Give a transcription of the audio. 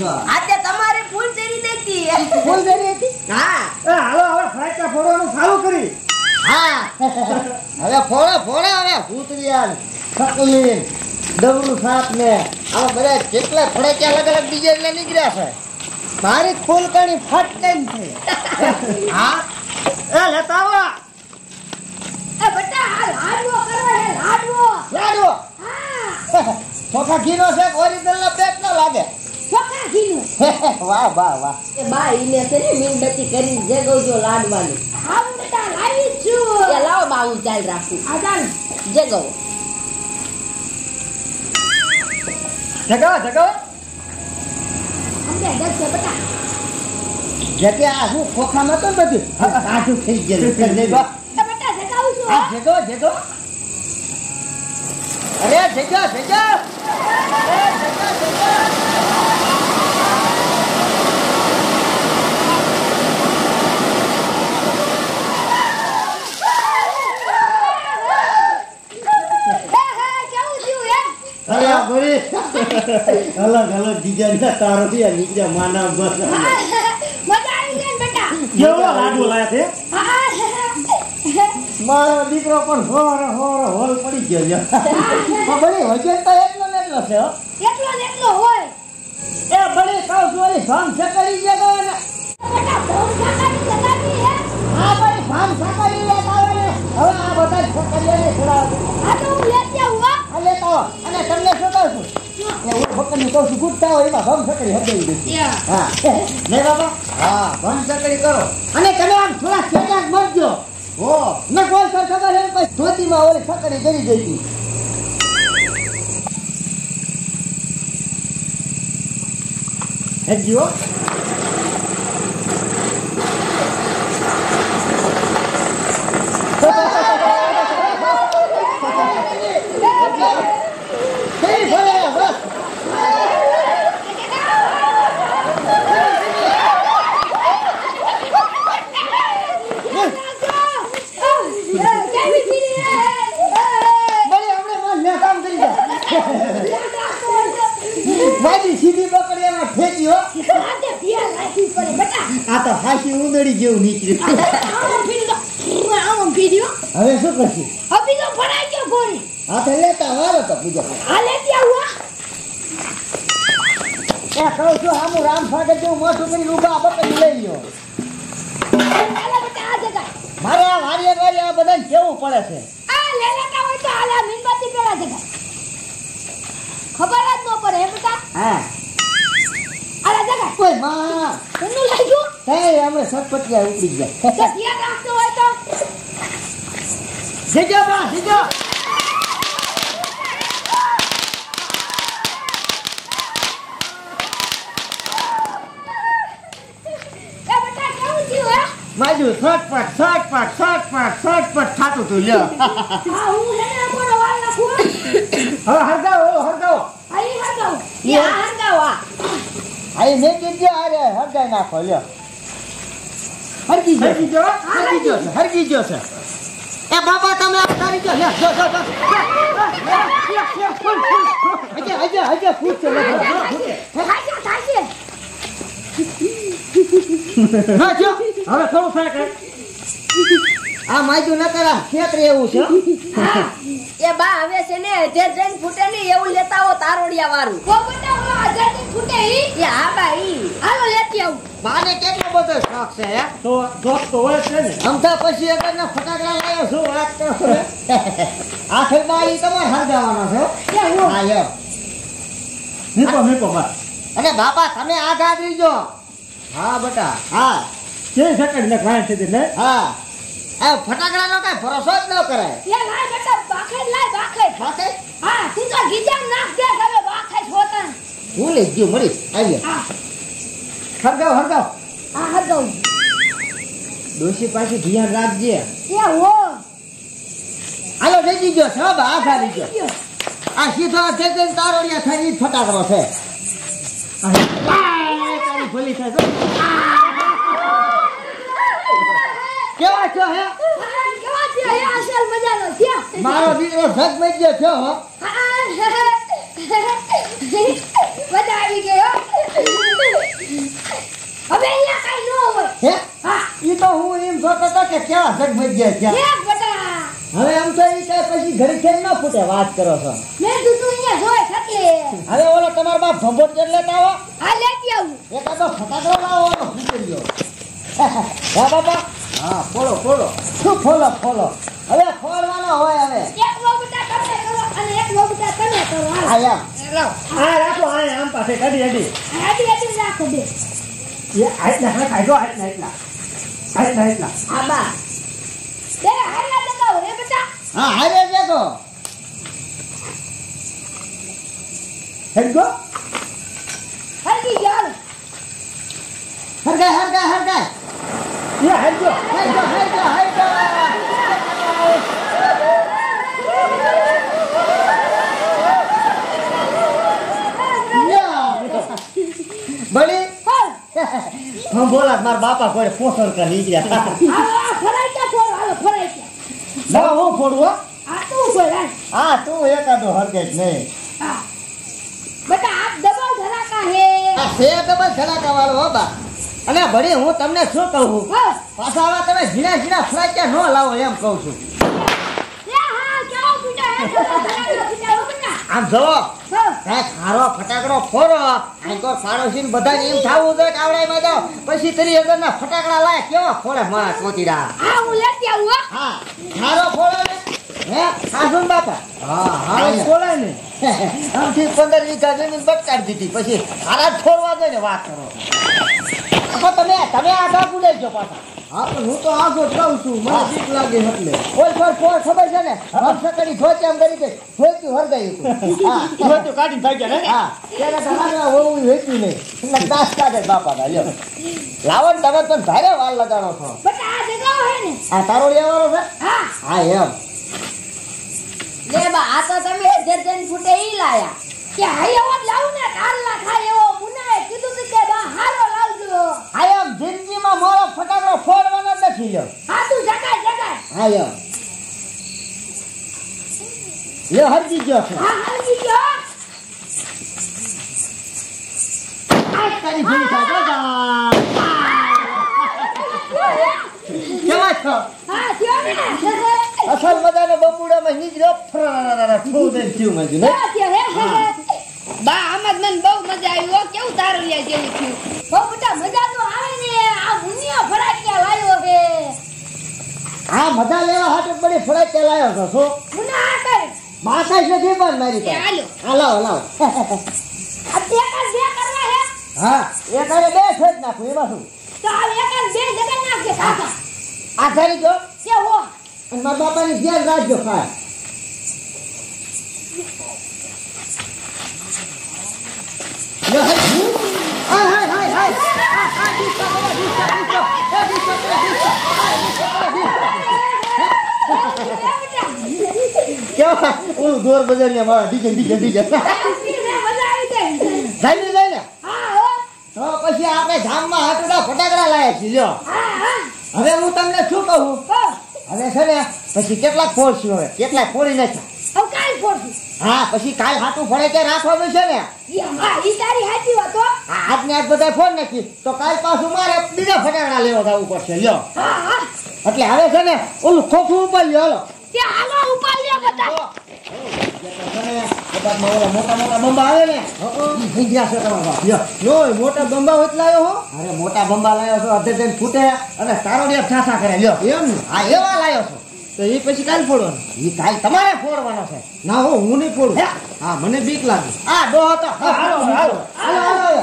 આજે તમારે ફૂલ ચેરી દેતી ચેરી હતી હા. એ હાલો હવે ફટાકા ફોડવાનું ચાલુ કરી. હા. હવે ફોડો ફોડો હવે ભૂતરિયા સકલી ડબલું સાપ ને. આ બધા કેટલા ફડક્યા અલગ અલગ ડિઝાઇન એટલે નીકળ્યા છે. મારી ફૂલકણી ફટ થઈ? હા? એ લેતા આવો. એ બટા હાલ હાડવો કરો હે લાડવો લાડવો. હા. ચોખા ઘીનો છે ઓરિજિનલ ના પેટ ન લાગે? ચોખા ઘીનું વાહ વાહ વાહ. એ બા ઈને છે ને મીણબત્તી કરી જગવજો લાડવાની. હું બેટા લાવી જ છું. એ લાવો બા હું ચાલ રાખું. આદાન જગવો જગાવો જગાવો બેટા. આ બધું. થઈ બેટા જગાવું છું આ હો. જગો જગો. અરે જગો જગો એ જગો જગો હે હે કેવું થયું એમ અરે આ ગોરી અલગ અલગ ડિઝાઇન તારો થી નીકળ્યા માના કેવો લાડુ લાયા છે મારો દીકરો પણ હોર હોર હોલ પડી ગયો છે ભલે વજન તો એટલો ને એટલો છે. એટલો ને એટલો હોય એ ભલે સાવ ઓલી ભામ સકડી ગયો ને બેટા બહુ સાકારી જગાવી હે આ ભામ સકડી લેતા આવે ને હવે આ બધા સકડીઓને છોડાવો આ તો હું લેતી આવું હો. આ લેતા આવો અને તમને શું કહું છું એ હું ફકરની કહું છું ગુટતા હોય એમાં ભમ સકડી હદાવી યા. હા. ને બાબા હા. ભમ સકડી કરો. અને તમે આમ થોડા સેકાક મરજો. હો. ને કોઈ સર ખબર હે પછી ધોતીમાં ઓલી સકડી કરી દઈશું હેજો કઈ ભલે બસ કેવી પીરી હે? બળી આપણે માં લે કામ કરી દે મારી સીધી પકડી એમાં ઠેકી હો આજે ધ્યાન રાખવી પડે બેટા. આ તો હાસી ઉંદડી જેવું નીકળ્યું તો, પીરી હો. હવે શું કરશું બીજો ભરાઈ ગયો ગોળી. હાથે લેતા વારો તો લેતી આવું એ કહું છું આમું રામ ફાટે જેવું મોટું કરી ઊભા બકરી લઈ લ્યો. મારે આ વારીએ વારીએ આ બધાને કેવું પડે છે આ લે લેતા હોય તો હાલે પેલા જગા. ખબર જ ન પડે એ બધા હા આલા જગા કોઈ માં ઠંડુ લાગ્યું તઈ આપણે સટપટિયા ઉપડી ગયા તો ધ્યાન રાખતો હોય તો જીજો બા જીજો એ બેટા કેવું થયું હે માજુ સટપટ સટપટ સટપટ સટપટ થાતું તું લ્યો હા હું હેને કોનો વાળ નાખું હો. હવે હરગાવો હરગાવો આ ઈ હરગાવ ઈ આ હરગાવ આ આઈ મેં કીધું અરે હરગાઈ નાખો લ્યો. હરગી ગયો હરગી ગયો? હરગી ગયો છે હરગી ગયો છે. એ બાબા તમે આ તારી ગયો લે જો જો જો હજે હજે હજે ફૂટ છે લે થાશે થાશે હા જો. હવે થોડું ફેંક. આ માજુ ન કરા ખેતર એવું છે એ બા હવે છે ને જે જઈને ફૂટે ને એવું લેતા હો તારોડિયા વાળું કો બેટા ઓલો આઝાદી ફૂટે ઈ. એ હા બા ઈ. હાલો લેતી આવું. બાને કેટલો બધો શોખ છે હે? તો જોત તો હોય છે ને. અમથા પછી આગળના ફટાકડા લાવ્યો છું વાત કરો આખર ઈ તમારે હરગાવાનો છે હો. એ હું? હા યો મીકો મીકો બા અને બાપા તમે આઘાત રીજો હા બેટા. હા. કે સેકન્ડ ને ખાય છે ને હા. આ ફટાકડાનો કઈ ભરોસો જ ન કરાય. એ લાય બેટા લાય હા તું તો ગીજા નાખ દે હવે બાખેડ હોતા ભૂલી જ ગયું મળી. આવી હરગાવ હરગાવ. આ હરગાવ. ડોશી પાછી ધ્યાન રાખજે. એ હો. હાલો જઈ ગયો સબ આઘા રીજો ગયો. આ સીધો આ જે જે તારોડિયા થાય ઈ ફટાકડો છે. આ, ભલી થાય જો. કેવા છો હે? કેવા છે? હે અસલ મજાનો છે? મારો દીકરો ઝગમગ્યો છો હો. બધા આવી ગયો હવે અહીંયા કઈ ન હોય. હે? હા. ઈ તો હું એમ જોતો હતો કે કેવા ઝગમગ્યા છે? એક બટા હવે આમ તો ઈ કઈ પછી ઘરે ખેલ ન ફૂટે વાત કરો છો? મેં કીધું અહીંયા જોઈ શકે હવે ઓલો તમાર બાપ ભંભોટ જેટ લેતા આવો. આ લેતી આવું. એકાદો ફટાકડો લાવો ઓલો ફૂટી ગયો. હા બાપા. હા ફોડો ફોડો શું ફોલો ફોલો? હવે ફોડવાનો હોય હવે. એક બબુટા તમે કરો અને એક બબુટા તમે કરો રાખો આ આમ પાસે કાઢી કાઢી આડી આડી રાખો બે. એ આટલા હા કાઢો આટલા આટલા આટલા આટલા હા બા. બે હાલ્યા લગાવો રે બેટા હા હારે દેખો. હેડો હરકી ગયો હરગાય હરગાય હરગાય એ હેડો હેડો હેડો હેડો બળી. હાલ બોલા મારા બાપા કોઈ પોસર કરી નીકળ્યા ના હું ફોડું હા. તું એકાદો હરગે જ નહીં. હા. બેટા આ ડબલ ધડાકા હે. આ છે ડબલ ધડાકા વાળો હો બા. અને ભરી હું તમને શું કહું હા પાછા આવા તમે ઝીણા ઝીણા ફ્રાક્યા ન લાવો એમ કહું છું. આમ જોવો ખારો ફટાકડો ફોરો આંકોર પાડોશી બધા એમ થાવું જોઈએ કે આવડામાં જાઓ. પછી તરી અંદરના ફટાકડા લાય કેવા ફોડે? મારા કોતીડા હા હું લેતી આવું હા. ખારો ફોડો ને. હે સાસુન બાપા. હા હા ફોડે ને. આમથી પંદર વીઘા જમીન બટકાડી દીધી. પછી હારા ફોડવા છોડવા દે ને વાત કરો. તો તમે તમે આગળ ભૂલે જો પાછા. હા પણ હું તો આગો કહું છું. મને બીક લાગે એટલે. કોઈ પર કોઈ ખબર છે ને? હમ કરી ધોતી આમ કરી કે ધોતી હરગાયું હતું. હા. જોતું કાઢી ભાગ્યા ને? હા. ત્યારે તમારે હોવું વેચ્યું નહીં. એટલે દાસ કાઢે બાપા ના લ્યો. લાવો ને તમે તો ભારે વાલ લગાડો છો. બેટા આ જગાવો હે ને? આ તારો લેવાનો છે? હા. હા એમ. લે બા આ તો તમે જર્જન ફૂટે ઈ લાયા. કે હાય એવો લાવ ને કાલ ના ખાય એવો મુનાએ કીધું તું કે બા હારો લાવજો આ એમ જિંદગીમાં મારો ફટાકડો નથી લ્યો. હા તું જગાય જગાય. હા એમ લ્યો હરજી ગયો હા હરજી ગયો. તારી ભૂલી થાય જો કેવા છો? હા થયો ને. અસલ મજાનો બપુડામાં નીકળ્યો ફ્રરરરર ફૂ દઈને થયું મજુ ને? કેવા થયો હે બા આમાં મને બહુ મજા આવી હો. કેવું તારું લ્યા જેવું થયું? બહુ મજા તો આવે ને આ મુનિયા ફરાક્યા લાવ્યો હે આ મજા લેવા હાટુ બધી ફરજ ચલાયો છો શું? મુના આ કર માથા છે જે પણ મારી એ હાલો. હાલો જે હે? હા એ કરે બે છોડ નાખું એમાં શું? તો આ કરી દો. અને મારા બાપાની ધ્યાન રાખજો ખાય. હાય. હાય, હાય, હાય, કેવા ઓલું દોર બજારિયા મારા ડીજે ડીજે ડીજે મજા આવી જાય ને તો પછી આપણે ગામમાં હાટુડા ફટાકડા લાયા છીએ હા હવે હું તમને શું કહું? હવે છે ને, પછી કેટલાક ફોડશું હવે, કેટલાક ફોડી નાખ્યા. હા, પછી કાલ હાટું ફળે ત્યાં રાખવાનું છે ને. આજને આજ બધા ફોન નાખી. તો કાલ પાછું મારે બીજા ફટાકડા લેવા જવું પડશે, લ્યો. એટલે હવે છે ને ઓલું ખોખું ઉપર લ્યો હાલો. તે હાલો ઉપર લ્યો બધા મોટા મોટા બંબા આવે ને થઈ ગયા છે તમારા. મોટા બંબા હોત લાયો હો. અરે મોટા બંબા લાયો છો અધે જણ ફૂટે અને તારો ડેર ઠાસા કરે. લ્યો. એમ ને? હા એવા લાયો છો. તો એ પછી કાલ ફોડવાનો. એ કાલ તમારે ફોડવાનો છે. ના હો હું નહીં ફોડું. હા મને બીક લાગે. હા ડો હતો. હાલો. હાલો હાલો હાલો.